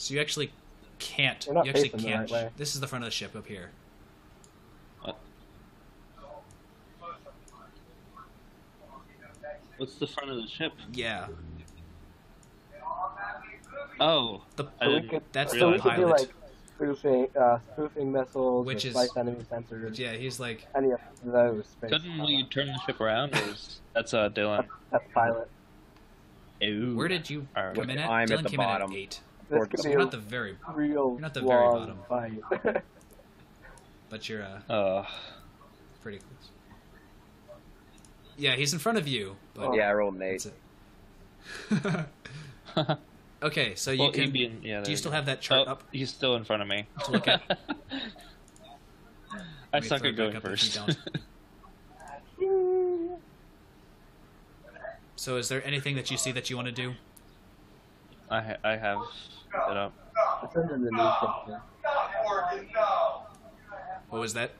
So you actually can't. We're not you actually can't. right way. This is the front of the ship up here. What's the front of the ship? Yeah. Oh, The So could, That's so the we pilot. like spoofing, uh, spoofing missiles, Which is- slice enemy sensors, yeah, he's like any of those. Space couldn't we turn the ship around? Is, that's uh Dylan. That's pilot. Ooh. Where did you come in at? I'm at Dylan the came bottom. in at eight. This could So be you're not the very, real you're not the very bottom. fight. but you're uh, Uh, pretty close. Yeah, he's in front of you. But Yeah, I rolled an eight. that's it. okay, so you well, can. he'd be in, yeah. do there you still have that chart Oh, up? he's still in front of me. To look at? I me suck throw at going back up if you first. So is there anything that you see that you want to do? I ha- I have it up. It's under the new picture. What was that?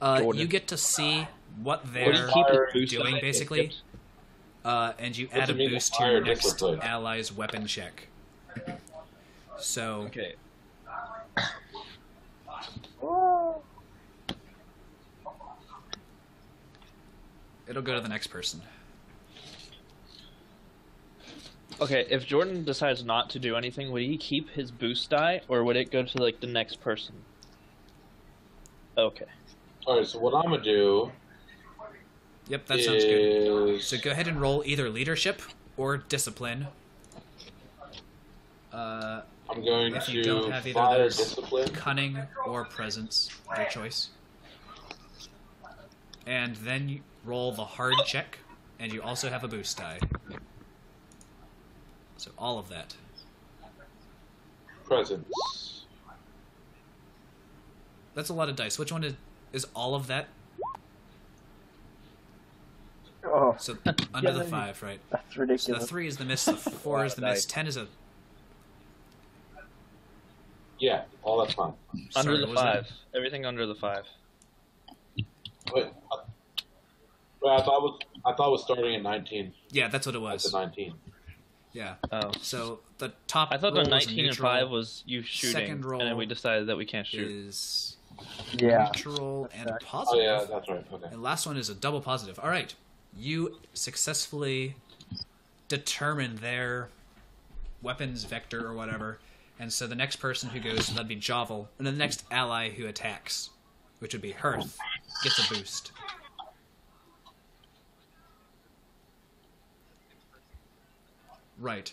Uh, you get to see what What they're you keep his doing, basically, uh, and you add a boost to your next ally's weapon check. So Okay. it'll go to the next person. Okay, if Jordan decides not to do anything, would he keep his boost die, or would it go to like the next person? Okay. All right, so what I'm gonna do Yep, that sounds good. is So go ahead and roll either leadership or discipline. Uh, I'm going if you to don't have either fire those- discipline. cunning or presence, your choice. And then you roll the hard check, and you also have a boost die. So all of that. presence. That's a lot of dice. Which one is is all of that? Oh, So under the five, right? that's So the three is the miss, the four is the miss, ten is a Yeah, all that's fine. Under the what was that? five. Everything under the five. Wait, uh, I, wait, I thought was I thought it was starting at 19. Yeah, that's what it was. at 19. Yeah. Oh. So the top I thought the was 19 and 5 was you shooting, Second roll and then we decided that we can't shoot. is yeah. neutral and That's Oh yeah, that's right. Okay. And last one is a double positive. All right, you successfully determine their weapons vector or whatever, and so the next person who goes that'd be Jovel, and then the next ally who attacks, which would be Hearth, gets a boost. Right.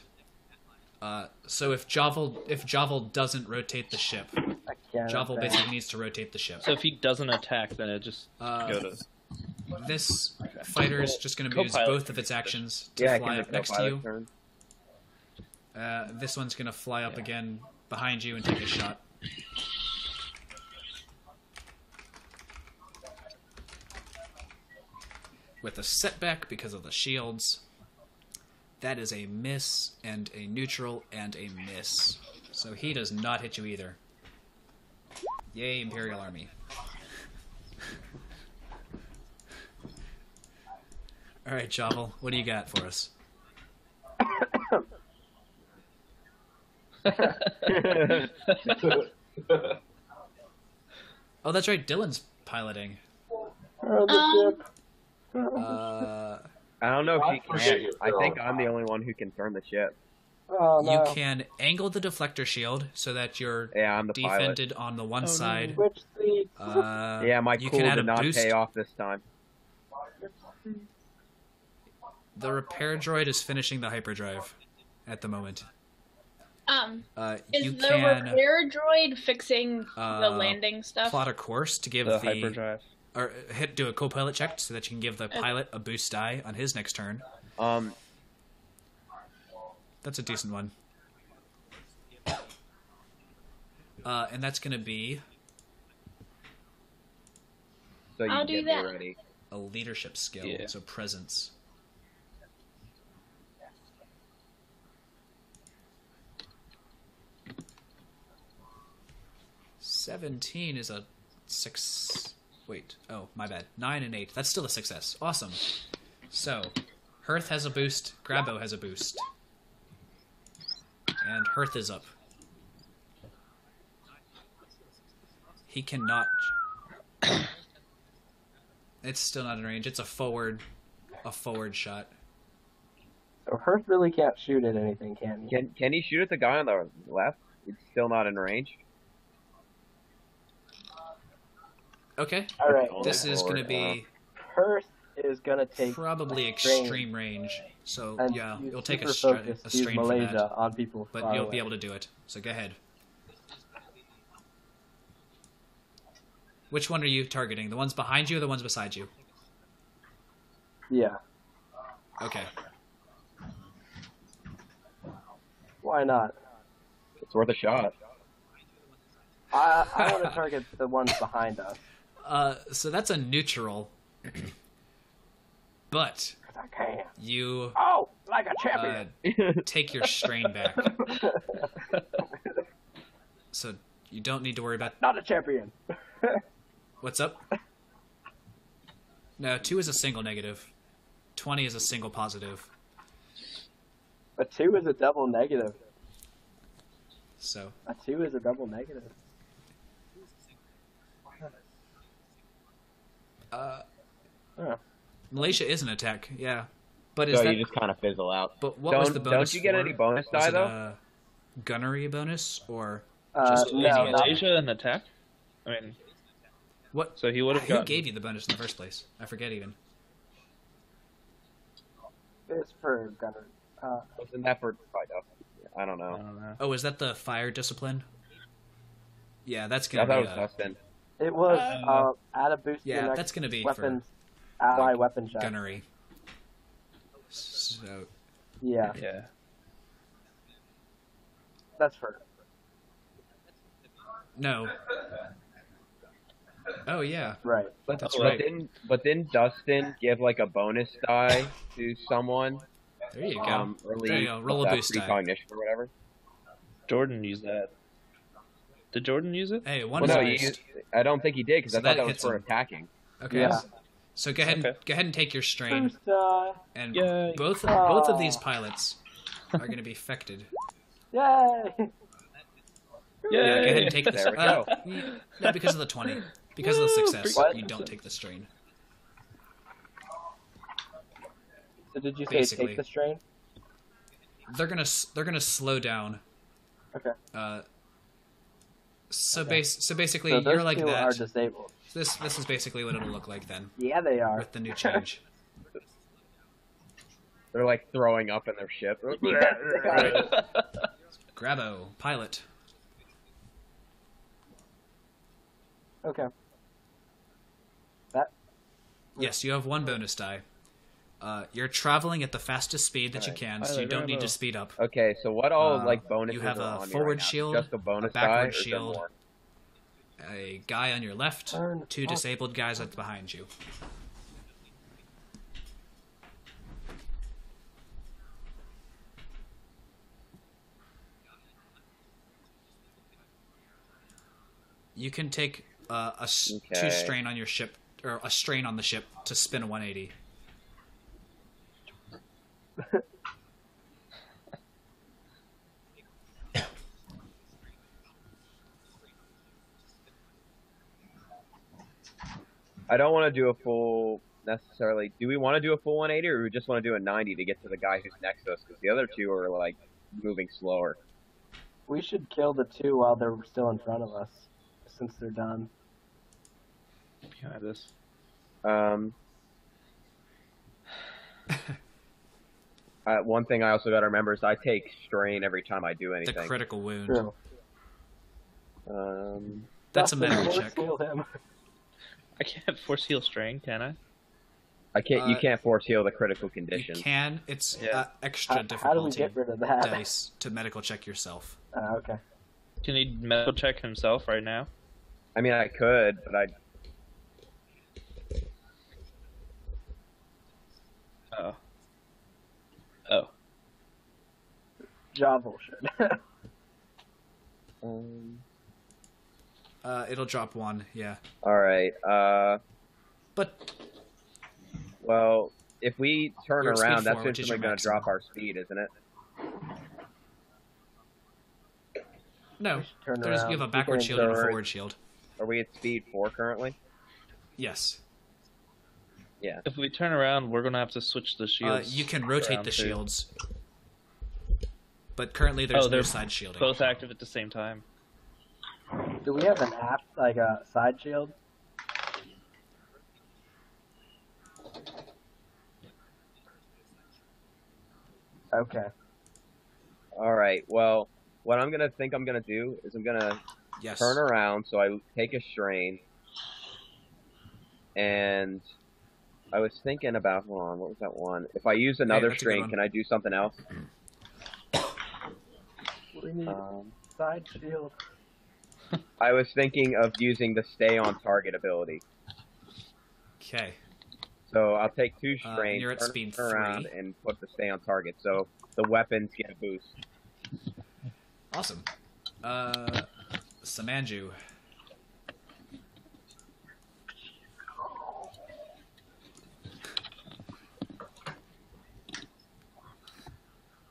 Uh, so if Javel if Jovel doesn't rotate the ship, Javel can't. Jovel basically needs to rotate the ship. So if he doesn't attack, then it just Uh, go to. This fighter is just going to use both of its actions to Yeah, fly up next to you. Uh, this one's going to fly up again behind you and take a shot. With a setback because of the shields. That is a miss and a neutral and a miss. So he does not hit you either. Yay, Imperial Army. Alright, Jovel, what do you got for us? Oh, that's right, Dylan's piloting. Oh, the Um, ship. Uh, I don't know if I he can. your I think. I'm the only one who can turn the ship. Oh no. you can angle the deflector shield so that you're Yeah, I'm the pilot. defended on the one side. Switch seats. Uh, Yeah, my you cool can add did a not boost. pay off this time. The repair droid is finishing the hyperdrive at the moment. Um, Uh, is you the can repair droid fixing uh, the landing stuff? plot a course to give The the, hyperdrive. Or hit do a co-pilot check so that you can give the pilot a boost die on his next turn. Um, That's a decent one. Uh, and that's going to be so you I'll do that. ready. a leadership skill, Yeah. so presence. Seventeen is a six. Wait, oh my bad. Nine and eight. That's still a success. Awesome. So, Hearth has a boost. Grabo has a boost. And Hearth is up. He cannot. it's still not in range. It's a forward, a forward shot. So Hearth really can't shoot at anything, can he? Can can he shoot at the guy on the left? It's still not in range. Okay, All right. this is Forward, going to be uh, Perth is gonna take probably extreme range. So and yeah, use you'll take a, super stra- a to use strain for that, on people. but you'll away. be able to do it. So go ahead. Which one are you targeting? The ones behind you or the ones beside you? Yeah. Okay. Why not? It's worth a shot. I I want to target the ones behind us. Uh, so that's a neutral. but I can. you Oh, like a uh, champion. take your strain back. So you don't need to worry about not a champion. what's up. No, two is a single negative. Twenty is a single positive. A two is a double negative. So A two is a double negative. Uh, Oh. Malaysia is an attack, yeah. But is so that? you just kind of fizzle out. But what don't, was the bonus? Don't you get for? any bonus Was die it though? a gunnery bonus or Uh, Just no, easy not, Malaysia an attack? I mean, what? so he would have Who got. gave you the bonus in the first place? I forget even. it's for gunner. Uh, Wasn't that for fight up? I don't I know. don't know. Oh, is that the fire discipline? Yeah, that's I gonna thought it be. was A, Dustin. It was Uh, uh, add a boost to yeah, your next that's gonna be weapons ally weapon check. gunnery. So Yeah, Yeah. that's for no. Oh yeah, right. But, That's but right. Didn't, but didn't Dustin give like a bonus die to someone there you go. um, early? There you go. Roll a boost die. precognition or whatever? Jordan used that. Did Jordan use it? Hey, one Well, is no, a you, boost. I don't think he did because So I thought that was for him. attacking. Okay. Yeah. So go ahead, and, Okay. go ahead and take your strain, Boost die. and Yay. both both of these pilots are going to be affected. Yay! Yeah, go ahead and take this. There we uh, go. y- no, because of the twenty, because of the success, What? you don't take the strain. So did you say Basically. take the strain? They're gonna they're gonna slow down. Okay. Uh, so Okay. base so basically So those you're like two that. are disabled. This this is basically what it'll look like then Yeah, they are. with the new change. They're like throwing up in their ship. Grabo pilot. okay. That. Yes, you have one bonus die. Uh, you're traveling at the fastest speed that you can, so you don't need to speed up. Okay, so what all Uh, like bonuses you have a forward right shield, Just a bonus a backward die, or is there shield. A guy on your left, Turn two off. disabled guys that's behind you. You can take uh, a s- two strain on your ship, or a strain on the ship to spin a 180. I don't want to do a full necessarily. Do we want to do a full 180 or we just want to do a 90 to get to the guy who's next to us? Because the other two are like moving slower. We should kill the two while they're still in front of us, since they're done. Can I have this? Um, uh, one thing I also got to remember is I take strain every time I do anything. The anything. critical wound. True. Um, That's a medical check. him. I can't force heal strain, can I? I can't. you Uh, can't force heal the critical condition. You can. It's Yeah. uh, extra How, how do we get rid of that? dice to medical check yourself. Uh, okay. Can he medical check himself right now? I mean, I could, but I. Oh. Oh. Javel should. Um, Uh, it'll drop one, yeah. all right. Uh, But well, if we turn Your around, that's four, instantly going to drop our speed, isn't it? No, Turn there's around. you have a backward going shield and a forward. forward shield. Are we at speed four currently? Yes. Yeah. If we turn around, we're gonna have to switch the Uh, shields. you can rotate around the too. Shields. But currently there's Oh, no they're side shielding. Both active at the same time. Do we have an app like a side shield? Okay. All right. Well, what I'm gonna think I'm gonna do is I'm gonna Yes. turn around, so I take a strain, and I was thinking about hold on, what was that one? If I use another that's strain, can I do something else? We need Um, side shield. I was thinking of using the stay on target ability. Okay. So I'll take two Uh, and strains, you're at turn, speed turn around, three. and put the stay on target. So the weapons get a boost. Awesome. Uh, Samanju.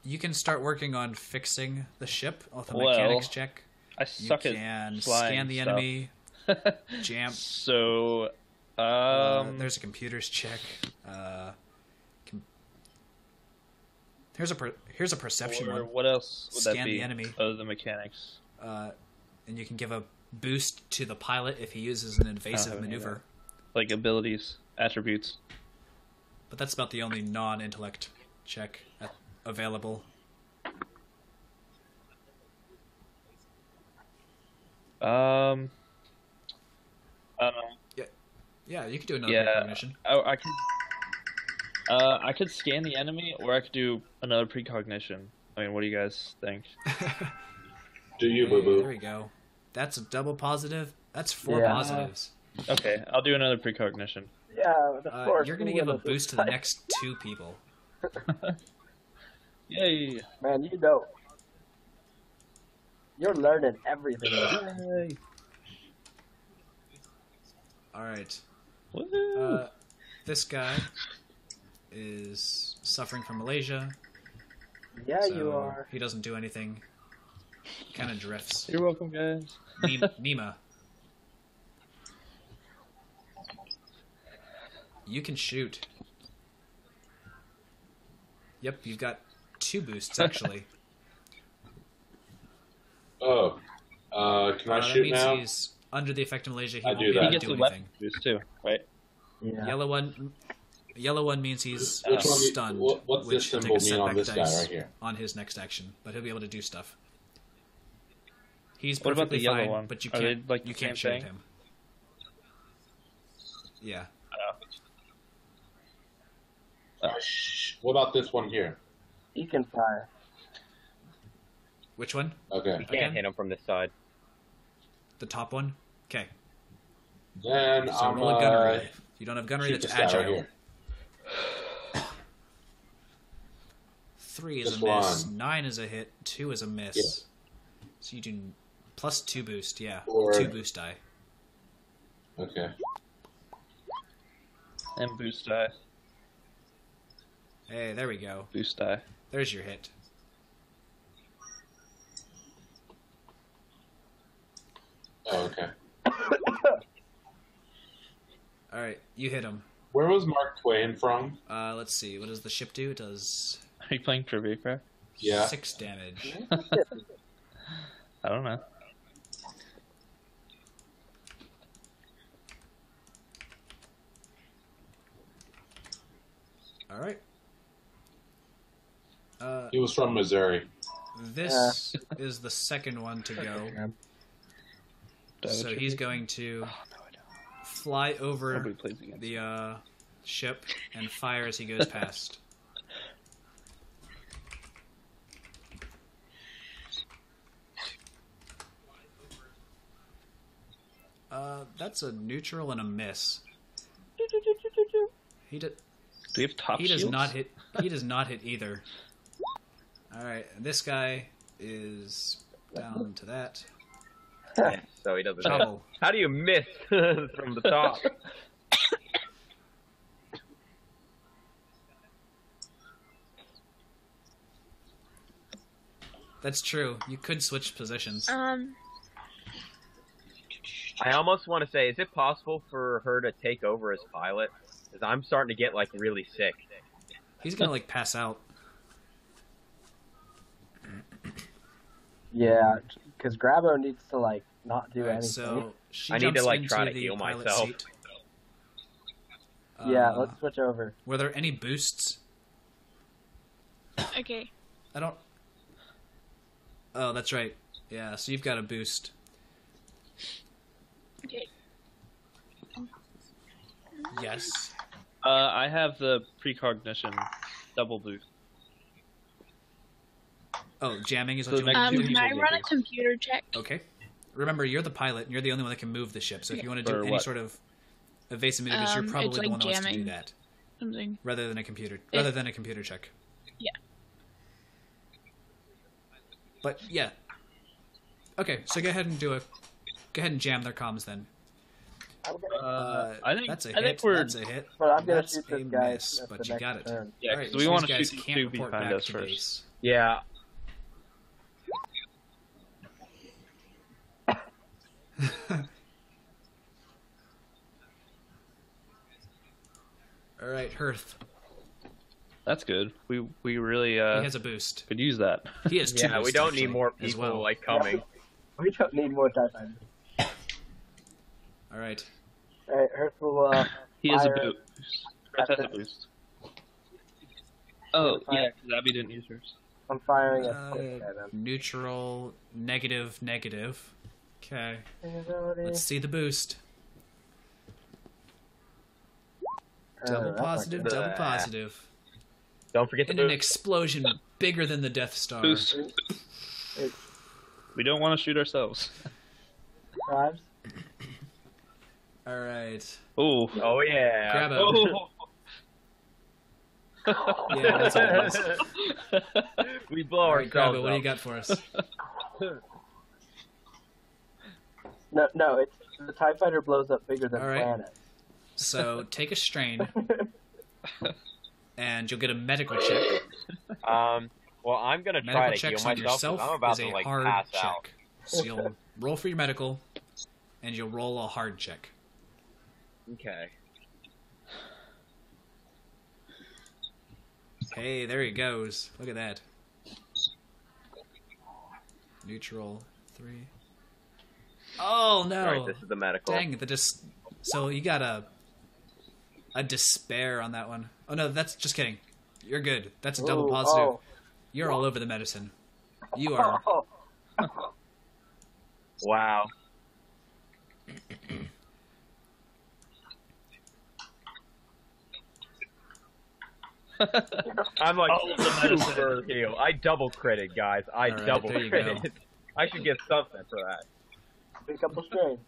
You can start working on fixing the ship with a Well, mechanics check. I You can at flying scan the stuff. enemy, jam. so, um, uh, there's a computers check. Uh, com- here's a per- here's a perception or one. what else would that Scan be? the enemy. Other than mechanics. uh, and you can give a boost to the pilot if he uses an invasive Oh, yeah. maneuver. Like abilities, attributes. But that's about the only non-intellect check at- available. Um, I don't. Yeah, you could do another Yeah. recognition. I, I could. Uh, I could scan the enemy, or I could do another precognition. I mean, what do you guys think? Do you, boo boo? There we go. That's a double positive. That's four Yeah. positives. Okay, I'll do another precognition. Yeah, of Uh, course. you're gonna give a boost to the next two people. Yay! Man, you know. You're learning everything. Yay! All right. Woohoo! Uh, this guy is suffering from Malaysia. yeah, so you are. He doesn't do anything. Kind of drifts. You're welcome, guys. Nim- Nima. You can shoot. Yep, you've got two boosts actually. Oh, uh, can I Uh, that shoot means now? he's under the effect of Malaysia. He I won't do be that. able to gets do a anything. boost too, right? Yeah. Yellow one, yellow one means he's Which one? stunned. what- What's which this he'll symbol a mean on setback this guy dice right here? on his next action, but he'll be able to do stuff. He's What about perfectly the yellow fine, one? but you can't like, you can't shoot thing? him. Yeah. Uh. What about this one here? You can fire. Which one? Okay. You can't Again? hit him from this side. The top one? Okay. Then So I'm roll a uh, gunnery. If you don't have gunnery, that's this guy right agile. here. Three is This a miss. one. Nine is a hit. Two is a miss. Yeah. So you do plus two boost. Yeah, Or- two boost die. Okay. And boost die. Hey, there we go. Boost die. There's your hit. Oh, okay. All right, you hit him. Where was Mark Twain from? Uh, let's see. What does the ship do? It does Are you playing Trivia Crack? Yeah. six damage. I don't know. All right. Uh, He was from Missouri. this is the second one to go. So he's going to fly over Nobody plays against the uh, ship and fire as he goes past. Uh, that's a neutral and a miss. He did. Do you have top He does shields? not hit. He does not hit either. All right, this guy is down to that. so he doesn't. hit. How do you miss from the top? That's true. You could switch positions. Um, I almost want to say, is it possible for her to take over as pilot? Because I'm starting to get like really sick. He's gonna like pass out. Yeah, because Grabo needs to like not do Alright, anything. so she I need to, like, try to heal myself. seat. yeah, Uh, let's switch over. Were there any boosts? okay. I don't. Oh, that's right. Yeah, so you've got a boost. Okay. Yes. Uh, I have the precognition double boost. Oh, jamming is So what you next want Um, to two do. can I run a computer check? Okay. Remember, you're the pilot, and you're the only one that can move the ship. So if you want to do For any what? sort of evasive maneuvers, Um, you're probably it's the one that wants to do that, Something. rather than a computer, It- rather than a computer check. Yeah. But yeah. Okay, so go ahead and do a. Go ahead and jam their comms then. I'm Uh, I think that's a I hit. think we're that's a hit. but I'm gonna that's shoot a this guy. miss, at but the you next got it. turn. yeah, Alright, because we want these to guys shoot can't two report behind back us first. base. Yeah, All right, Hearth. That's good. We we really uh he has a boost. could use that. He has two. yeah. We don't actually, need more as people well. like coming. We don't need more time. All right. All right, Earth will. Uh, He has a boost. Chris has a boost. Oh yeah, because Abby didn't use hers. I'm firing a Uh, stick at him. Neutral, negative, negative. Okay. Let's see the boost. Uh, Double that's positive, good. double positive. Don't forget the In an explosion bigger than the Death Star. Boost. We don't want to shoot ourselves. All right. Oh. Oh yeah. Grab it. Oh. Yeah, that's all it was. we blow All right, grab it. What do you got for us? No, no, it's the Tie Fighter blows up bigger than All right. planet. So take a strain, and you'll get a medical check. Um. Well, I'm gonna try Medical to heal myself. on yourself I'm about is to a like hard pass check. out. So you'll roll for your medical, and you'll roll a hard check. Okay. Hey, there he goes. Look at that. Neutral three. Oh no! All right. This is the medical. Dang the dis. So you got a a despair on that one. Oh no, that's just kidding. You're good. That's a double Ooh, positive. oh. You're all over the medicine. You are. Oh, Wow. I'm like All of the medicine. super heal. I double critted, guys. I All right, double there you go. critted. I should get something for that. Pick up the strain.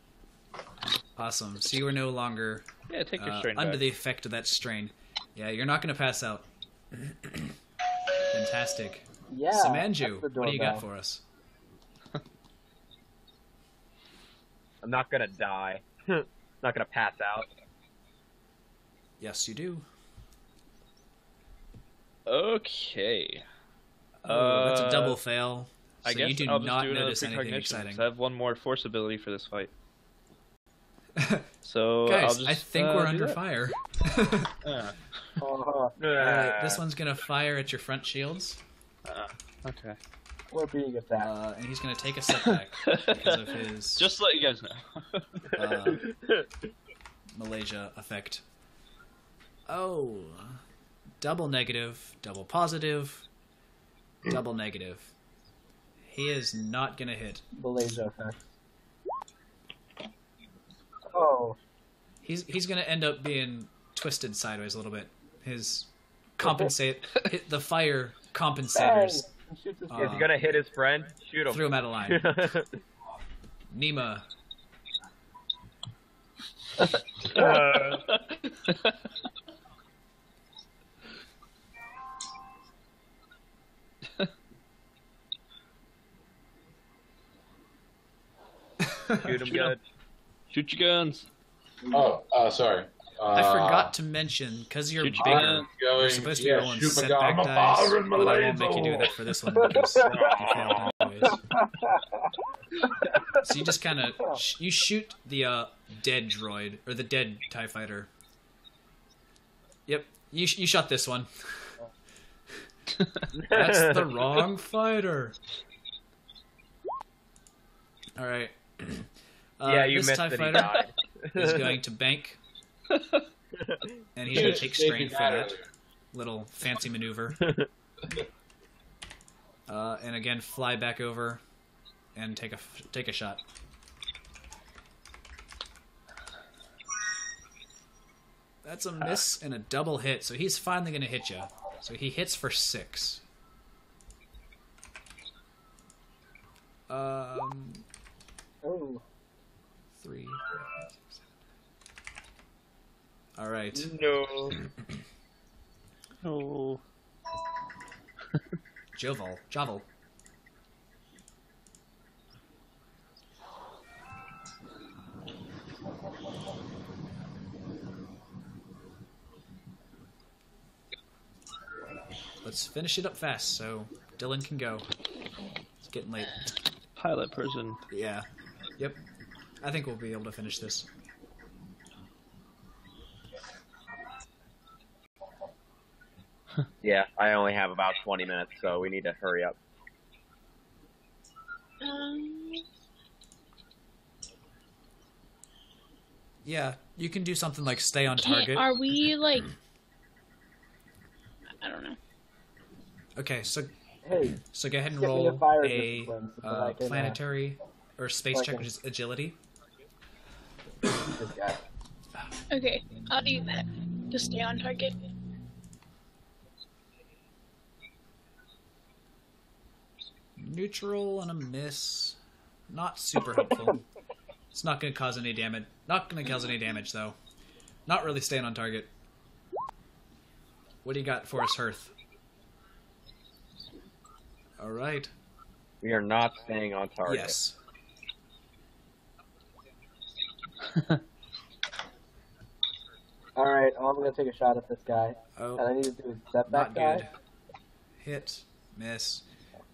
Awesome. So you are no longer Yeah, take your uh, strain under back. the effect of that strain. Yeah, you're not going to pass out. Fantastic. Yeah. Samanju, what do you got for us? I'm not gonna die. not gonna pass out. Yes, you do. Okay. Oh, that's a Uh, double fail. So I guess you do I'll not do notice anything precognition, exciting. 'cause I have one more force ability for this fight. So I'll Guys, just, I think uh, we're under that. fire. Uh. All right, this one's gonna fire at your front shields, uh, okay. We're being attacked. uh, and he's gonna take a setback because of his Just to let you guys know. uh, Malaysia effect. Oh, double negative, double positive, double negative. He is not gonna hit. Malaysia effect. Oh, He's he's gonna end up being twisted sideways a little bit. His compensate hit the fire compensators He Uh, Is he gonna hit his friend? Shoot him. threw him out of line. Nima, Uh, shoot him Shoot good. Shoot your guns. Oh, uh, sorry. I Uh, forgot to mention because you're Shoot bigger. I'm going, You're supposed to yeah, be rolling shoot my gun. setback I'm a dice, fire in my but I won't make you do that for this one because you failed anyways. So you just kind of sh- you shoot the uh, dead droid or the dead Tie Fighter. Yep, you sh- you shot this one. That's the wrong fighter. All right. Uh, yeah, you this missed TIE that he died. is going to bank, and he's going to take strain for that little fancy maneuver. Uh, and again, fly back over and take a take a shot. That's a miss and a double hit, so he's finally going to hit you. So he hits for six. Um, Oh, three. four, five, six, seven. All right. no. Oh. Joval. Jovel. Let's finish it up fast so Dylan can go. It's getting late. Pilot person. Yeah. Yep. I think we'll be able to finish this. Yeah, I only have about 20 minutes, so we need to hurry up. Um, Yeah, you can do something like stay on target. are we like? I don't know. Okay, so hey, so go ahead and Get me a roll a discipline so that uh, I can, uh, planetary or space so I check, which is agility. Okay, I'll do that. Just stay on target. Neutral and a miss. Not super helpful. it's not going to cause any damage. Not going to cause any damage though. Not really staying on target. What do you got for us, Hearth? All right. We are not staying on target. Yes. All right, I'm gonna take a shot at this guy, and Oh, I need to do a setback not guy. good. Hit, miss,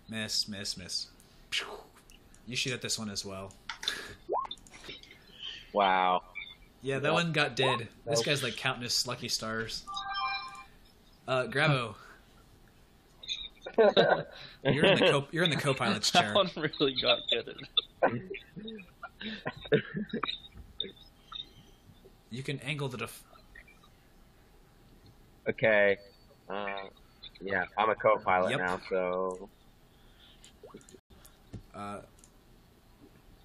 miss, miss, miss. You shoot at this one as well. Wow. Yeah, that one got dead. This guy's like counting his lucky stars. Uh, Grabo, you're in the co- you're in the co-pilot's chair. That one really got good. You can angle the def- Okay. Uh, yeah, I'm a co-pilot Yep. now, so uh,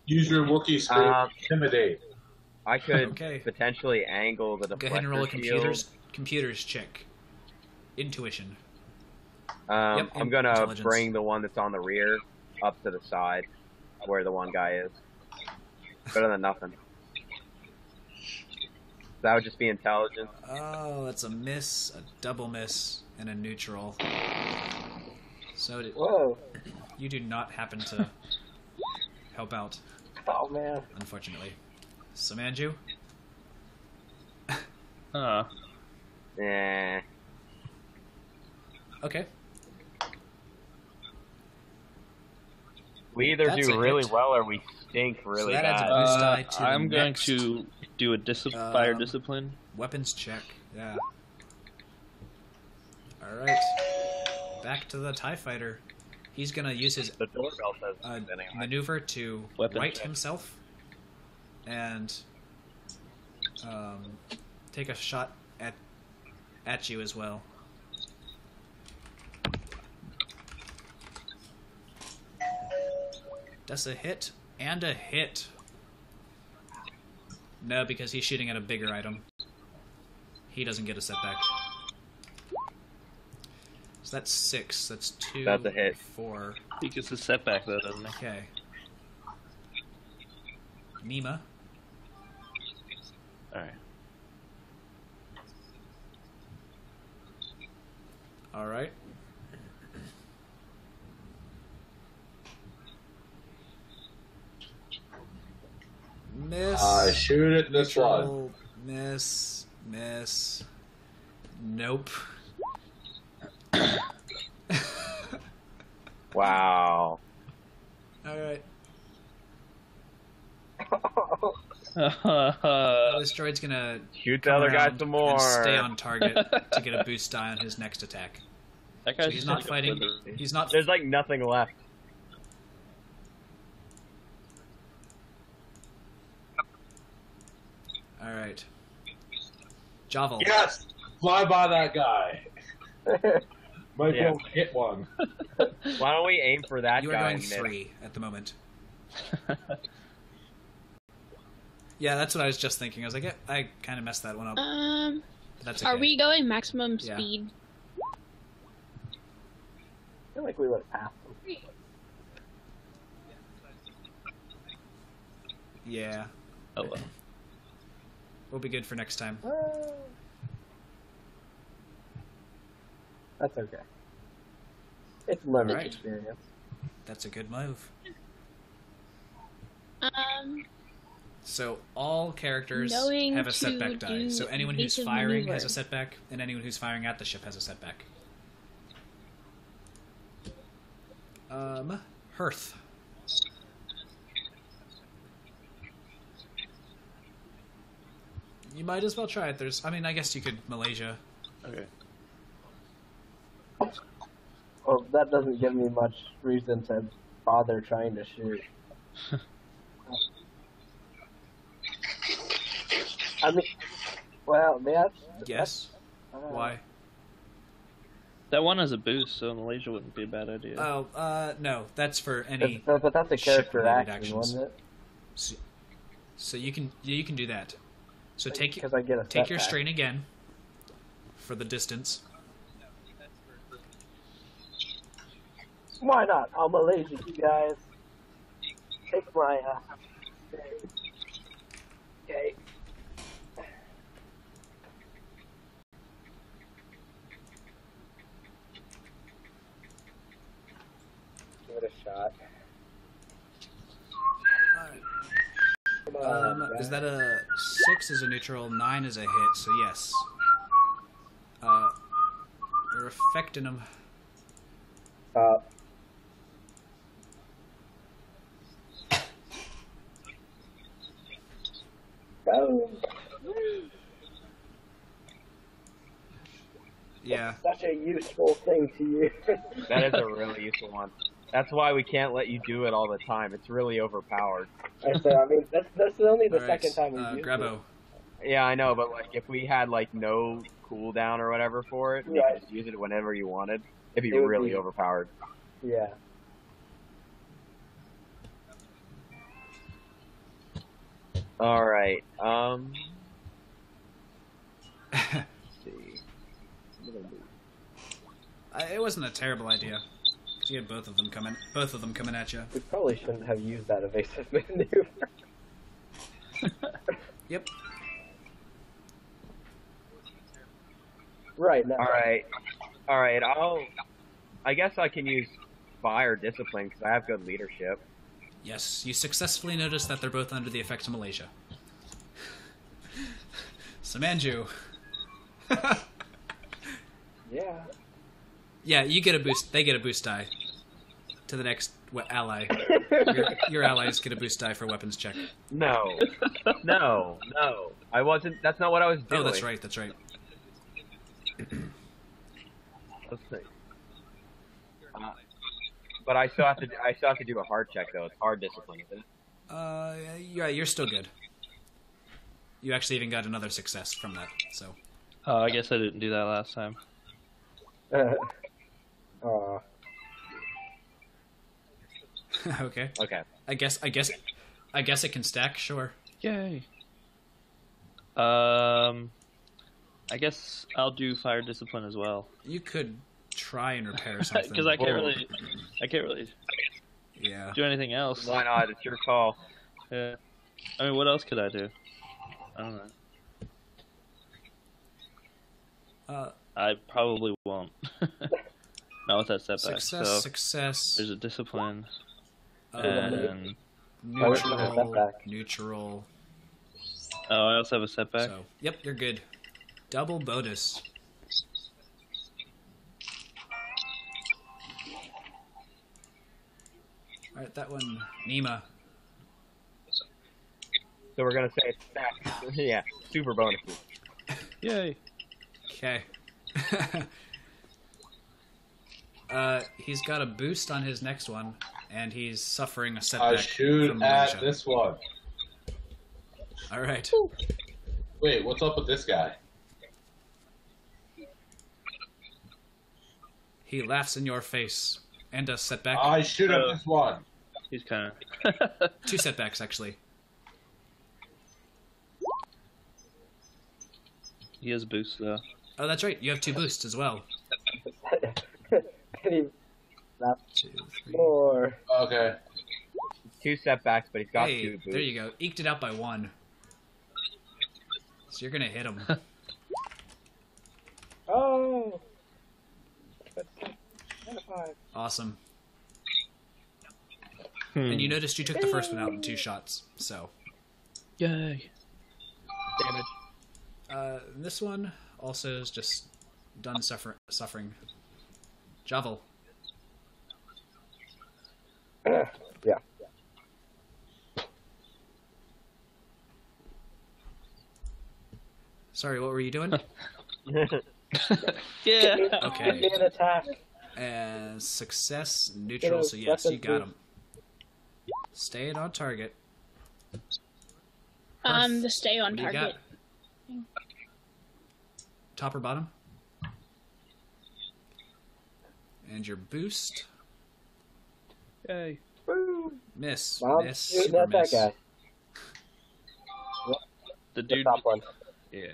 Use your Wookiee spirit Um, intimidate. I could Okay. potentially angle the deflector go ahead and roll a shield. computers computers check. Intuition. Um, Yep, I'm gonna bring the one that's on the rear up to the side, where the one guy is. Better than nothing. That would just be intelligence. Oh, that's a miss, a double miss, and a neutral. So did, Whoa! you do not happen to help out, Oh man. unfortunately. Samanju? Uh, Eh. Okay. We either That's do really hit. well or we stink really that adds a bad. boost uh, die to I'm going next. to do a dis- fire Um, discipline. Weapons check. Yeah. Alright. Back to the TIE fighter. He's gonna use his the doorbell says uh, maneuver to Weapon right check. himself and um, take a shot at at you as well. That's a hit and a hit. No, because he's shooting at a bigger item. He doesn't get a setback. So that's six. That's two. That's a hit. Four. He gets a setback though, doesn't he? Okay. Nima. Alright. All Miss. Uh, shoot it this one. Miss. Miss. Nope. Wow. All right. Uh, This droid's gonna Shoot the other guy some more. stay on target to get a boost die on his next attack. that So guy's he's not fighting. He's not. There's like nothing left. Right. Javel. Yes! Fly by that guy. Might be able to hit one. Why don't we aim for that You are guy? going and miss? three at the moment. Yeah, that's what I was just thinking. I was like, eh, I kind of messed that one up. Um, that's okay. are we going maximum Yeah. speed? I feel like we went past them. Yeah, Oh well. We'll be good for next time. Uh, That's okay. It's leverage Alright. experience. That's a good move. Um, So all characters have a setback die. So anyone who's evasive firing has a setback, and anyone who's firing at the ship has a setback. Um, Hearth. You might as well try it. There's, I mean, I guess you could Malaysia. Okay. Well, that doesn't give me much reason to bother trying to shoot. I mean, well, that's Yes. uh, Why? That one has a boost, so Malaysia wouldn't be a bad idea. Oh, uh, no. That's for any. But, but that's a character ship-related action, actions. wasn't it? So, so you can yeah, you can do that. So take Because I get a take your setback. strain again for the distance. Why not? I'll Malaysia you guys. Take my uh. Okay. Give it a shot. Come on, Um, is that a six is a neutral, nine is a hit? So yes. Uh, you're affecting them. Uh, boom. Yeah. Such a useful thing to use. That is a really useful one. That's why we can't let you do it all the time. It's really overpowered. I said, I mean, that's that's only the All right. second time we've Uh, used Grabo. it. Yeah, I know, but like if we had like no cooldown or whatever for it, you Right. could just use it whenever you wanted. It'd be It really be- overpowered. Yeah. All right. Um. Let's see. What did I do? I- it wasn't a terrible idea. 'Cause you had both of them coming, both of them coming at you. We probably shouldn't have used that evasive maneuver. Yep. right now. All right. All right. I'll. I guess I can use fire discipline because I have good leadership. Yes, you successfully notice that they're both under the effects of Malaysia. Samanju. Yeah. Yeah, you get a boost. They get a boost die to the next what, ally. Your, your allies get a boost die for weapons check. No. no. No. I wasn't. That's not what I was doing. Oh, that's right. That's right. Let's see. Uh, but I still have to. I still have to do a hard check though. It's hard discipline, isn't it? Uh, yeah, you're still good. You actually even got another success from that. So Oh, I guess I didn't do that last time. uh, okay. Okay. I guess. I guess. I guess it can stack. Sure. Yay. Um, I guess I'll do fire discipline as well You could try and repair something. because I can't Whoa. really, I can't really Yeah. do anything else. Why not? It's your call. Yeah. I mean, what else could I do? I don't know. Uh, I probably won't. Not with that setback. success. so Success. there's a discipline uh, and neutral. Neutral. oh, I also have a setback. So, yep, you're good. Double bonus. Alright, that one. Nima. So we're gonna say it's stack. yeah, super bonuses. Yay. Okay. uh, he's got a boost on his next one, and he's suffering a setback I shoot from at this one. All right. Wait, what's up with this guy? He laughs in your face, and a setback. I shoot at this one. He's kind of. Two setbacks, actually. he has boost though. Oh, that's right. You have two boosts as well. Any Two, three. more? Okay. Two setbacks, but he's got Hey, two boosts. there you go. Eked it out by one. So you're gonna hit him. Oh. That's kind five. awesome. Hmm. And you noticed you took the first one out in two shots. So Yay. Damage. uh, this one also is just done suffer- suffering. Javel. yeah. Sorry, what were you doing? Yeah. Okay. An attack. And success neutral. So yes, you got him. Staying on target. Um, the stay on What do you got? target. Top or bottom? And your boost. Yay. Woo. Miss. Mom, miss. Super at that miss. guy. The The dude. top one. Yeah.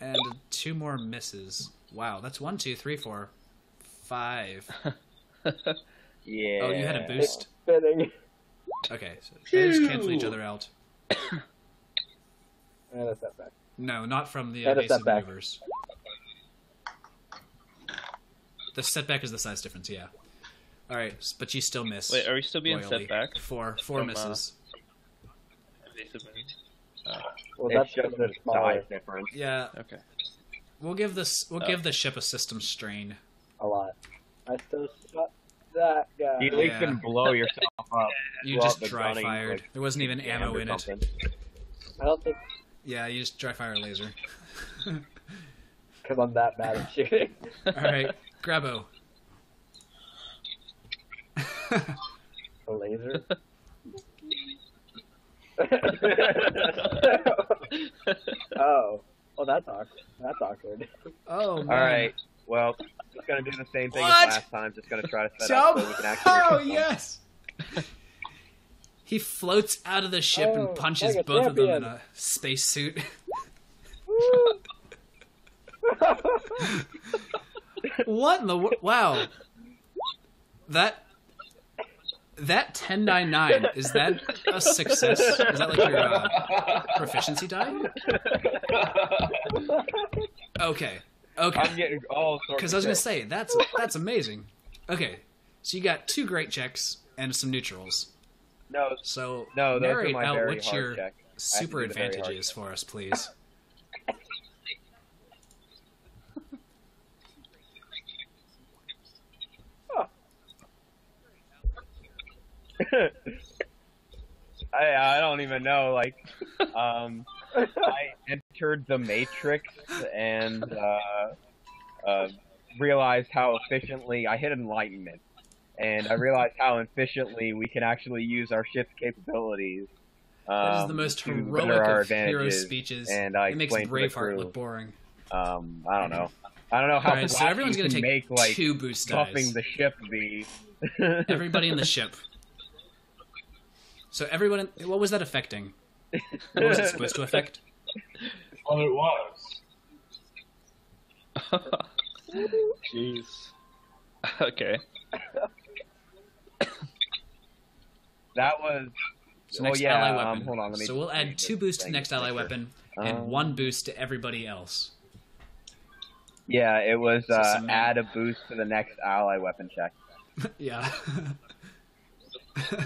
And two more misses. Wow, that's one, two, three, four, five. Yeah. Oh, you had a boost? Spinning. Okay, so those cancel each other out. And a setback. No, not from the And a evasive setback. maneuvers. The setback is the size difference, yeah. Alright, but you still miss. Wait, are we still being royally. set back? Four, four From, uh, misses. Evasive moves? Well, that's just the size difference. Yeah, Okay. we'll give this. We'll Oh. give the ship a system strain. a lot. I still shot that guy. You at least Yeah. didn't blow yourself up. You throughout just the dry gunning, fired. like, there wasn't even ammo in it. I don't think Yeah, you just dry fire a laser. because I'm that bad at shooting. Alright, Grabo. A laser. oh. Oh, that's awkward. That's awkward. oh, man. All right. Well, just gonna do the same thing What? as last time. Just gonna try to set up so we can actually. Oh, get this one. yes! he floats out of the ship Oh, and punches like a both of them in champion. a spacesuit. what in the wo- wow? That that 1099 is that a success? Is that like your uh, proficiency die? Okay, okay. I'm getting all sorts. Because I was gonna say that's that's amazing. Okay, so you got two great checks and some neutrals. no, So no, narrate out what your checks. super advantage is for us, please. I I don't even know. Like, um, I entered the Matrix and uh, uh, realized how efficiently I hit Enlightenment, and I realized how efficiently we can actually use our ship's capabilities. That is um, the most heroic of hero speeches. And I it makes Braveheart look boring. Um, I don't know. I don't know how right, so everyone's gonna take make like two boost buffing the ship be. Everybody in the ship. So everyone, what was that affecting? What was it supposed to affect? What it was. Jeez. Okay. That was. So oh next yeah. ally um, weapon. hold on. Let me. so we'll add two boosts to thing next ally quicker. weapon and Um, one boost to everybody else. Yeah, it was So uh, some- add a boost to the next ally weapon check. yeah.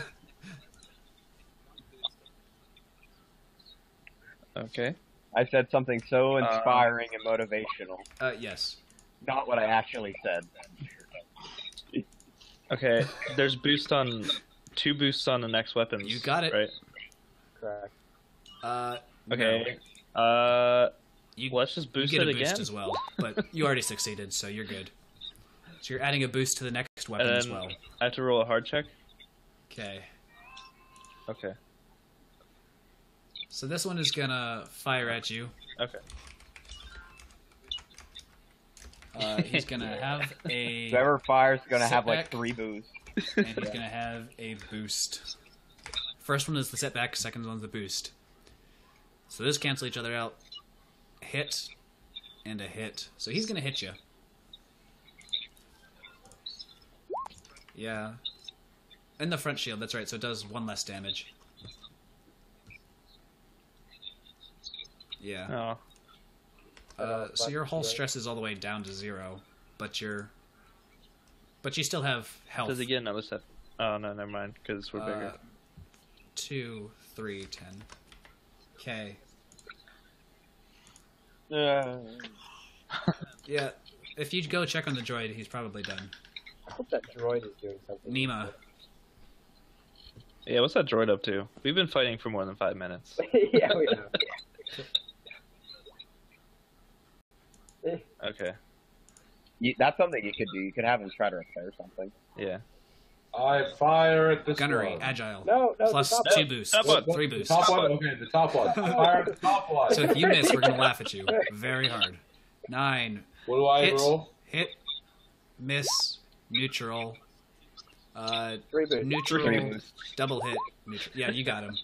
Okay. I said something so inspiring and motivational. Uh, yes. Not what I actually said. Okay, there's boost on two boosts on the next weapons. You got it. right? Correct. Uh, Okay. Uh, you, let's just you boost get it a boost again. as well, but you already succeeded, so you're good. So you're adding a boost to the next weapon as well. I have to roll a hard check. Okay. Okay. So this one is gonna fire at you. Okay. Uh, he's gonna have a Whoever fires is gonna have like Setback. three boosts. and he's gonna have a boost. First one is the setback. Second one's the boost. So those cancel each other out. Hit and a hit. So he's gonna hit you. Yeah. And the front shield. That's right. So it does one less damage. Yeah. Oh. Uh, so your whole stress is all the way down to zero, but you're, but you still have health. Does he get another set? Oh no, never mind. Because we're bigger. Uh, two, three, ten. Okay. Yeah. Yeah. If you go check on the droid, he's probably done. I hope that droid is doing something. Nima. yeah, what's that droid up to? We've been fighting for more than five minutes. yeah, we know. Okay. you, that's something you could do. You could have him try to repair something. Yeah. I fire at the Gunnery, one. agile. No, no, Plus the top two one. boosts. Top one. Three boosts. top one? Okay, the top one. I fire at the top one. So if you miss, we're gonna laugh at you very hard. Nine. What do I Hit. roll? Hit. Miss. Neutral. Uh, Three boosts. neutral. Three boosts. Double hit. Neutral. Yeah, you got him.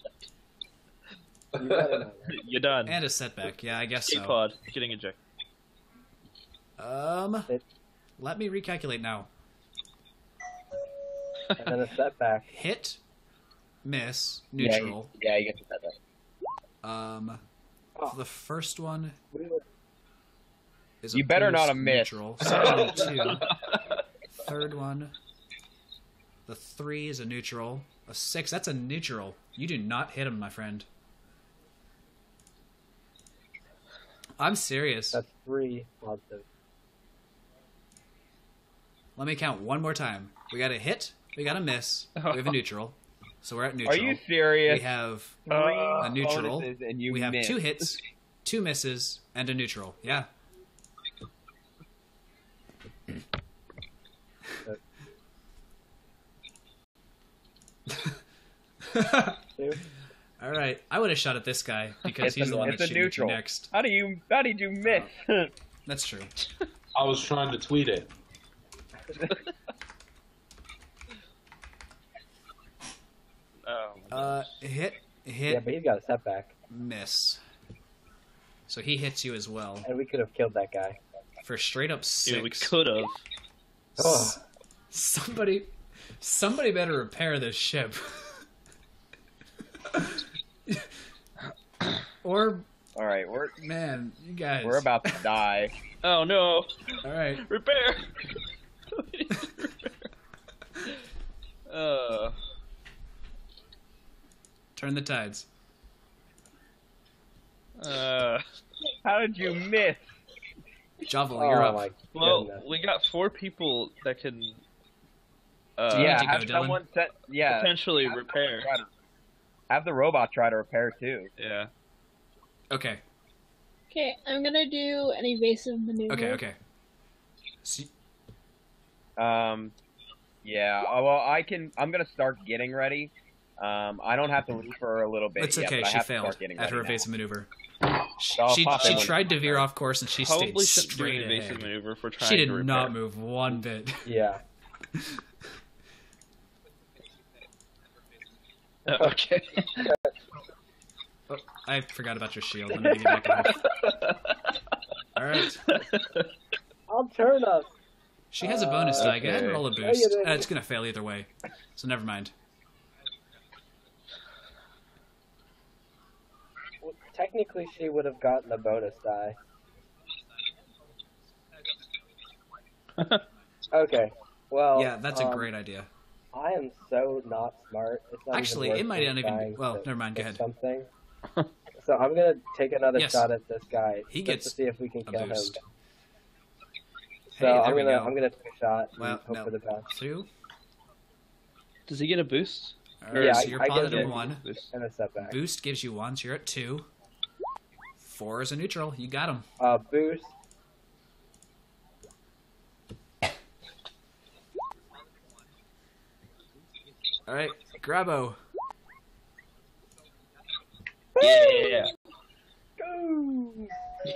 You got it. You're done. And a setback. Yeah, I guess so. K-pod getting ejected. Um, It- let me recalculate now. And then a setback. Hit. Miss. Yeah, Neutral. you, yeah, you get to set that. Um, Oh. the first one is a You better not boost have missed. neutral. Second one, two. Third one, the three is a neutral. A six, that's a neutral. You do not hit him, my friend. I'm serious. That's three positive. Let me count one more time. We got a hit, we got a miss, we have a neutral. So we're at neutral. Are you serious? we have Three uh, a neutral. and you we have missed. two hits, two misses, and a neutral. Yeah. All right, I would have shot at this guy because It's he's a- the one it's that's shooting at you neutral. next. How do you how did you miss? Uh, that's true. I was trying to tweet it. Oh. Uh, gosh. hit, Yeah, but he's got a setback. miss. So he hits you as well And we could have killed that guy. for straight up six. Yeah, we could have. Oh. Somebody, somebody better repair this ship. or All right, we're man, you guys. we're about to die. Oh no! All right. Repair. Uh. Turn the tides. Uh. How did you miss? Javel, Oh you're up. Well, we got four people that can. Uh, yeah, need to have go, someone set. Yeah, Potentially have repair. someone to- have the robot try to repair too. Yeah. Okay, Okay, I'm gonna do an evasive maneuver. okay, okay. See. Um, yeah. uh, Well, I can. I'm gonna start getting ready. Um, I don't have to leave for a little bit. it's yet, okay. but She failed start getting at her ready now. evasive maneuver. She, she, she tried to veer off course and she Probably stayed shouldn't do an straight evasive ahead. maneuver if we're trying She did repair. not move one bit. Yeah. Uh, okay. Oh, I forgot about your shield. Let me give you back a. All right. I'll turn us. She has a bonus Uh, die. Go ahead and okay. roll a boost. you did. Uh, it's gonna fail either way, so never mind. Well, technically, she would have gotten a bonus die. Okay. Well. Yeah, that's a um, great idea. I am so not smart. It's not Actually, it might not even be- well, to never mind, go ahead. Something. So I'm gonna take another Yes. shot at this guy. He gets to see if we can a kill boost. him. Hey, So there I'm gonna go. I'm gonna take a shot. and Well, hope no. for the best. Two. Does he get a boost? All right, Yeah, so I- you're I get positive it. one. Boost. And a setback. Boost gives you one, so you're at two. Four is a neutral. You got him. Uh, boost. All right, Grabo. Yeah. Go.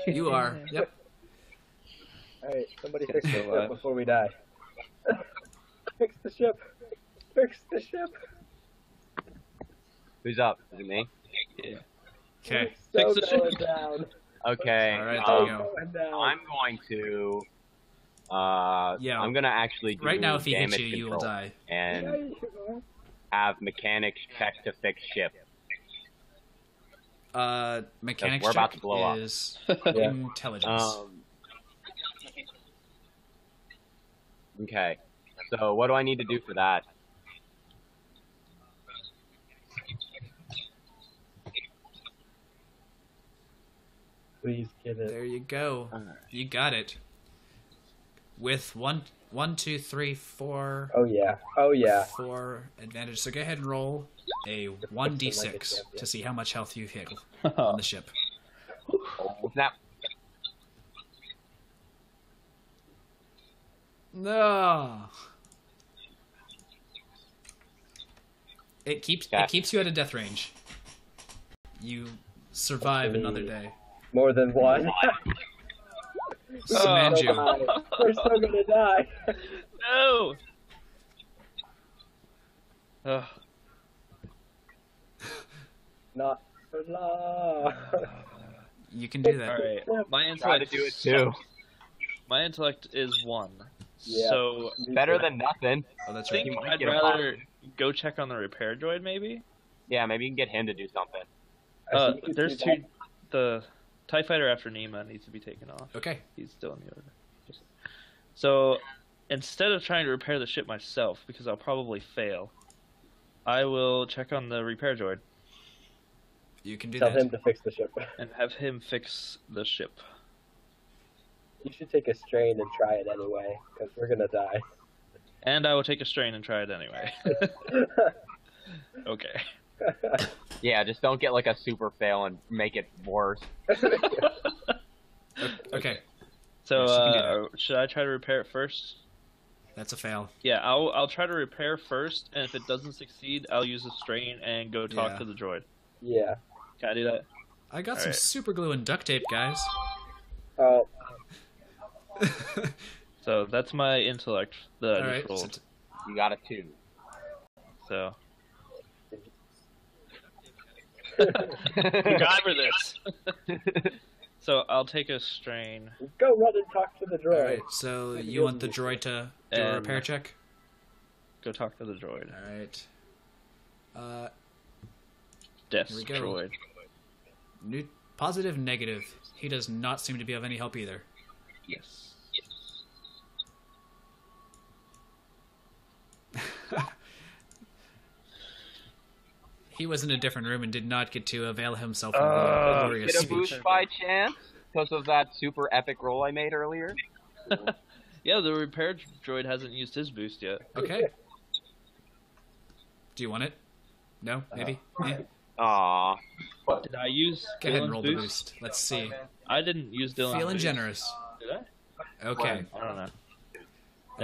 You are. Yep. All right, somebody fix the ship before we die. fix the ship. Fix the ship. Who's up? Is it me? Yeah. Okay. So Fix the ship. down. Okay. All right, there um, you go. I'm going to. Uh, Yeah. I'm gonna actually do Right now, if he hits you, you will die. and have mechanics check to fix ship. Uh, mechanics we're about check to blow up. is Yeah. intelligence. Um. Okay. So what do I need to do for that? Please get it. there you go. You got it. With one, one, two, three, four, Oh yeah. Oh yeah. four advantage. So go ahead and roll a one d six to see how much health you've hit on the ship. Oh, snap. No. It keeps Okay. it keeps you at a death range. You survive another day. More than one. Command So you. die. We're still gonna die. no. Ugh. Not for long. You can do that. All right. My Try to do it too. My intellect is one. Yeah. So Better than nothing. Oh, that's right. Think I'd rather go check on the repair droid, maybe. Yeah, maybe you can get him to do something. Uh, think you could there's two. The Tie Fighter after Nema needs to be taken off. Okay. He's still in the order. So instead of trying to repair the ship myself, because I'll probably fail, I will check on the repair droid You can do Tell that. him to fix the ship. and have him fix the ship. You should take a strain and try it anyway, because we're gonna die. And I will take a strain and try it anyway. okay. Yeah, just don't get like a super fail and make it worse. Okay. So Yes, you can do uh, should I try to repair it first? That's a fail. Yeah, I'll I'll try to repair first, and if it doesn't succeed, I'll use a strain and go talk Yeah. to the droid. yeah. Can I do that? I got some Alright. super glue and duct tape, guys. Oh, So that's my intellect that I just right. So rolled. t- You got a two. So you got for this. so I'll take a strain. go run and talk to the droid. right. So you want the droid to do a repair check? Go talk to the droid. All right. Uh, Death Here we go. droid. new positive, negative. He does not seem to be of any help either. Yes. He was in a different room and did not get to avail himself of Uh, the glorious Get a speech. boost by chance because of that super epic roll I made earlier. Yeah, the repair droid hasn't used his boost yet. Okay. Do you want it? No, maybe. Eh. Aw. Did I use Go ahead Dylan's and roll boost? the boost. Let's see. I didn't use Dylan's Feeling boost. generous. Did I? Okay. I don't know.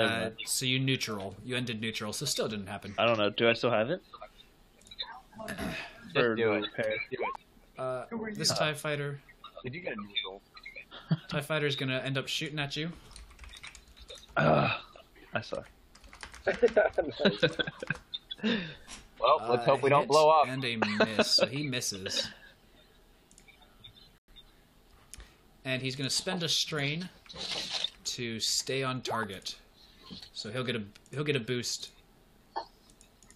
Uh, so you neutral. You ended neutral, so still didn't happen. I don't know. Do I still have it? Just do it. repair. Do it. Uh, this TIE fighter. Did you get a neutral? TIE fighter's gonna end up shooting at you. Ugh, I suck. Well, let's Uh, hope we don't blow up. And a miss, so he misses. And he's gonna spend a strain to stay on target. So he'll get a he'll get a boost.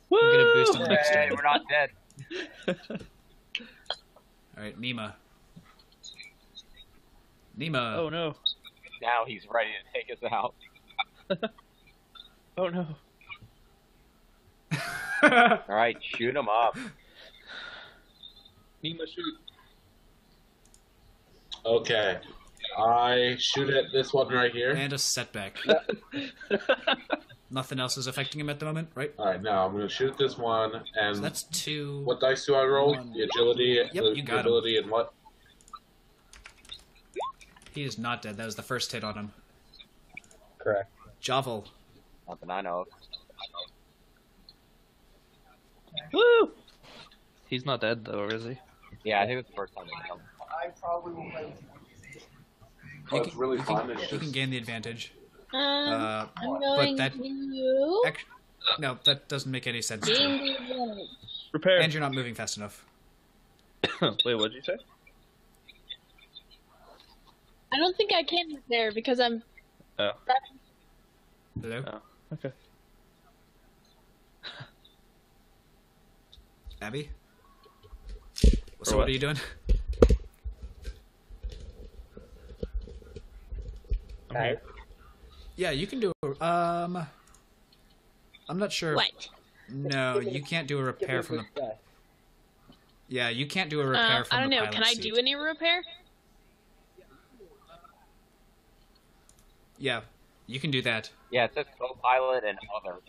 Woo! get a boost on the next Hey, turn. we're not dead. All right, Nima. Nima. Oh no! Now he's ready to take us out. Oh no! All right, shoot him up. Nima shoot. Okay. I shoot at this one right here. And a setback. Nothing else is affecting him at the moment, right? All right, now I'm gonna shoot this one, and So that's two. what dice do I roll? One. The agility, Yep, the you got him. ability, and what? He is not dead. That was the first hit on him. Correct. Javel. Nothing I know. of. Woo! He's not dead though, is he? Yeah, I think it's the first time. they come. Oh, it's really you fun. Can, It's you just can gain the advantage. Um, Uh, I'm going that- to Ac- no, that doesn't make any sense. gain the advantage. Repair. And you're not moving fast enough. Wait, what did you say? I don't think I can there because I'm. Oh. Hello? Oh, okay. Abby? So what? what are you doing? I'm. Yeah, you can do a, um I'm not sure. What? No, you can't do a repair from the boost. Yeah, you can't do a repair Uh, from I don't know. Can I seat. do any repair? Yeah. You can do that. Yeah, it says co-pilot and other.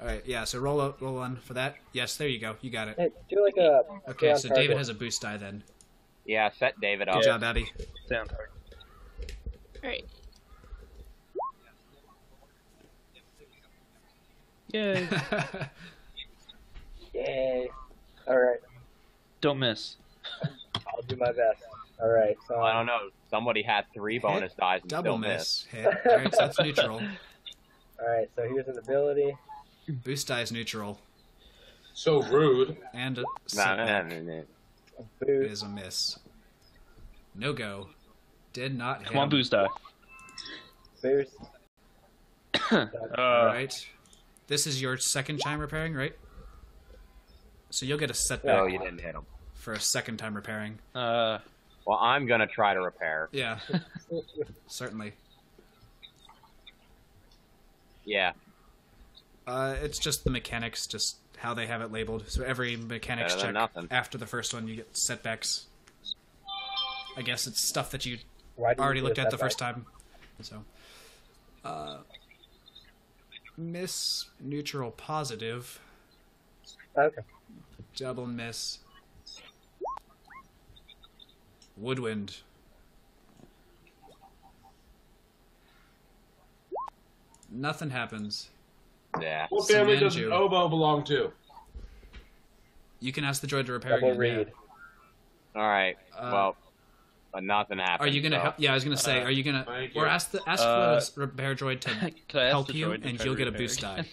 All right. Yeah, so roll a, roll one for that. Yes, there you go. You got it. Hey, do like a. Okay, stay on so David has a boost die then. Yeah, set David up. Good job, Abby. Stay on target. Yay! Yay. All right. Don't miss. I'll do my best. All right. So I don't know. Somebody had three bonus dice and Double still missed. miss. Hit. All right, so that's neutral. All right. So here's an ability. Boost die is neutral. so rude. And a Nah, setback nah, nah, nah. A boost. is a miss. No go. Did not hit. Come on, boost die. Boost. All Uh, right. This is your second time repairing, right? So you'll get a setback No, you didn't hit him. for a second time repairing. uh, Well, I'm gonna try to repair. Yeah, certainly. Yeah. Uh, it's just the mechanics, just how they have it labeled. So every mechanics Better check nothing. after the first one, you get setbacks. I guess it's stuff that you Why you already looked at the setback? first time. So, uh, miss, neutral, positive, Okay. double miss, woodwind. Nothing happens. Yeah. What family does Samanju. an oboe belong to? You can ask the droid to repair Double again. yeah. read. All right. Uh, well, but nothing happened. Are you gonna so- help? Yeah, I was gonna say, Uh, are you gonna thank or ask the ask Uh, for the repair droid to Could I ask help you, to and you'll get a boost again?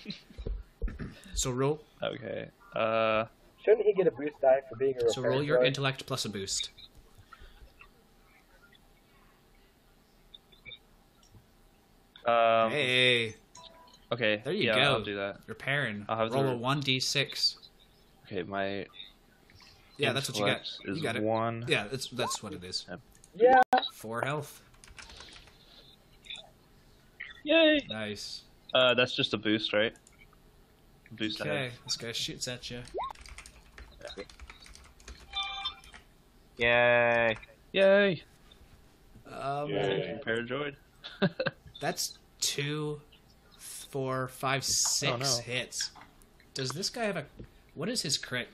so roll okay. Uh, Shouldn't he get a boost die for being a so repair roll your droid? intellect plus a boost. um, Hey, okay. there you yeah, go. I'll do that. repairing. I'll have roll to- a one d six. Okay, my Yeah, that's what you got. intellect You got it. one. Yeah, that's that's what it is. Yeah. Four health. Yay! Nice. Uh, that's just a boost, right? Boost Okay, ahead. this guy shoots at you. Yay! Yay! Um, Yay. Repair that's two, four, five, six Oh, no. hits. Does this guy have a? What is his crit?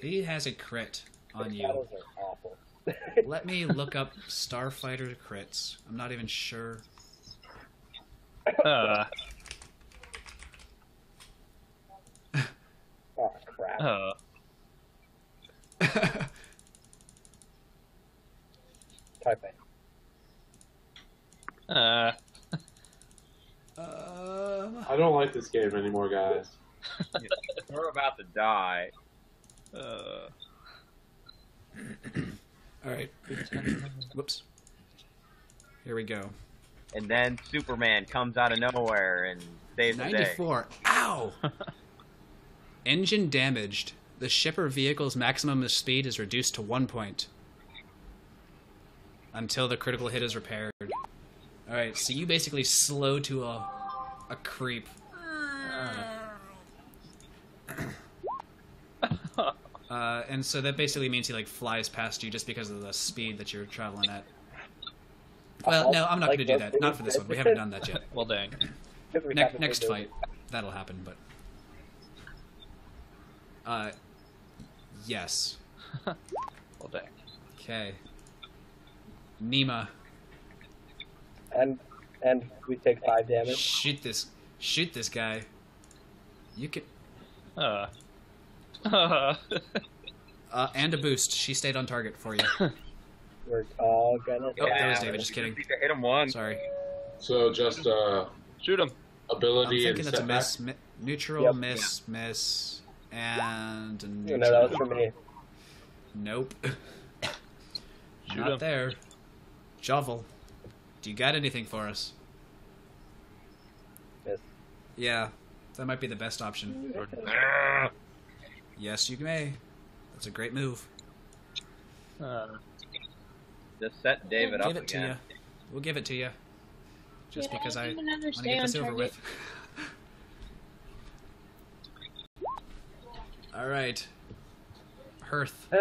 He has a crit on you. Are awful. Let me look up Starfighter crits. I'm not even sure. Uh, oh crap. uh, Typing. uh, um, I don't like this game anymore, guys. We're about to die. Uh. all right. Whoops. Here we go. And then Superman comes out of nowhere and saves the day. 94. Ow! Engine damaged. The ship or vehicle's maximum speed is reduced to one point until the critical hit is repaired. All right, so you basically slow to a a creep. Uh, and so that basically means he like flies past you just because of the speed that you're traveling at. Well, no, I'm not Like going to do that. Not for this one. We haven't done that yet. Well, dang. Ne- next fight, that'll happen. But uh, yes. Well, dang. Okay. Nima. And and we take five damage. shoot this, shoot this guy. You can, Uh. Uh. uh, and a boost. She stayed on target for you. We're all gonna. Oh, that was. David. Just kidding. Hit him once. Sorry. So just uh, Shoot him. I'm ability thinking and that's a miss. Mi- neutral, Yep. miss, miss, and a You neutral. know that was for me. Nope. Shoot Not him. there. Jovel, do you got anything for us? Miss. Yeah, that might be the best option. Yes, you may. That's a great move. Uh, Just set David give up it to again. you. We'll give it to you. Just Yeah, because I even want to get this over target. with. All right. Hearth.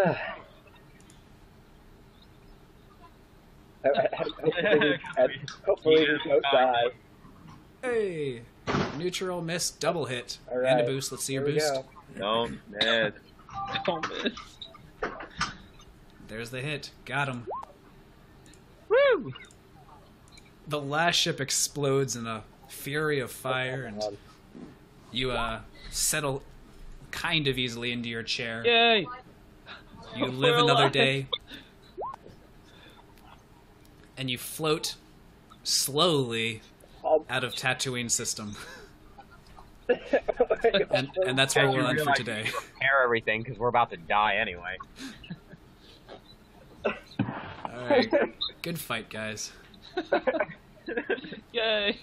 hopefully, hopefully we don't die. Hey, neutral miss double hit All and a boost. Let's see your Here we boost. go. Don't miss. don't miss. There's the hit. Got him. Woo! The last ship explodes in a fury of fire, and Um, you uh settle kind of easily into your chair. Yay! You We're live another alive. day, and you float slowly out of Tatooine system, and, and and that's where Yeah, we'll you end for today. you Repair everything because we're about to die anyway. All right, good fight, guys. Yay!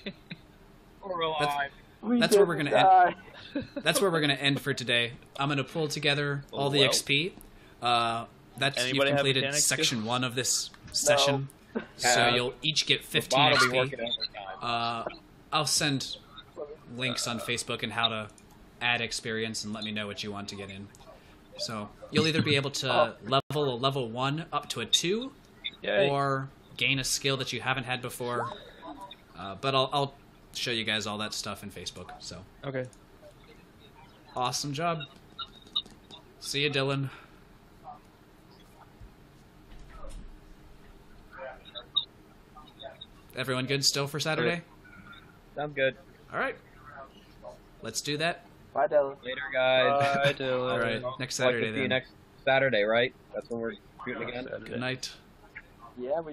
We're alive. We That's where we're gonna end. That's where we're gonna end for today. I'm gonna pull together all the Well. XP. Uh, that's Anybody you've completed mechanics section one of this session, so Uh, you'll each get 15 bot will be XP. Uh, I'll send links on Facebook and how to add experience and let me know what you want to get in. So you'll either be able to level a level one up to a two, Yay! or gain a skill that you haven't had before. Uh, but I'll, I'll show you guys all that stuff in Facebook. So okay. awesome job. See you, Dylan. Everyone good still for Saturday? Sounds good. All right. Let's do that. Bye, Dylan. Later, guys. Bye, Dylan. All right. Next Like to Saturday see you then. next Saturday, right? That's when we're shooting again. Good night. Yeah, we